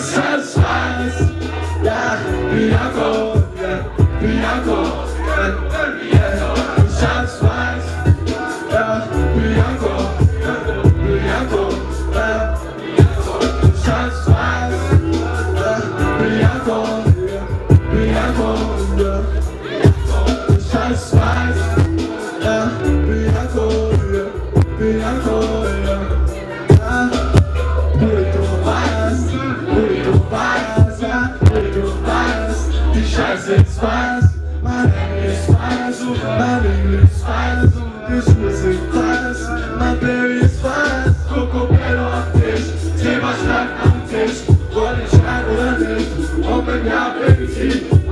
Satisfies, yeah, miracle, yeah, miracle, yeah, miracle. Open your appetit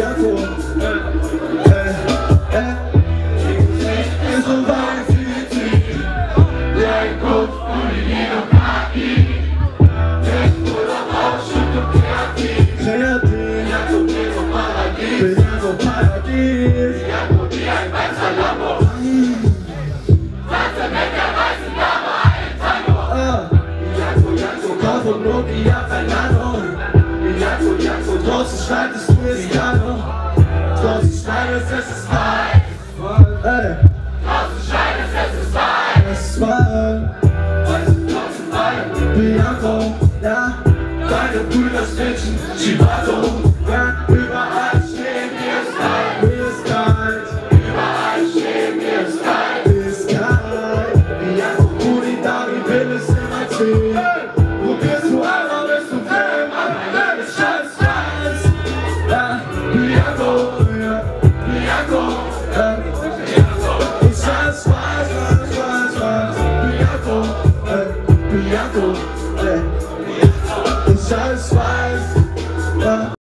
Jaco. Draußen schneidest du mir die Jacke Draußen schneidest, es ist weit Ey. Draußen schneidest, es ist weit Es ist weit Draußen, draußen weit Bianco, ja? Deine Brüder snitchen, Chivato. miracle.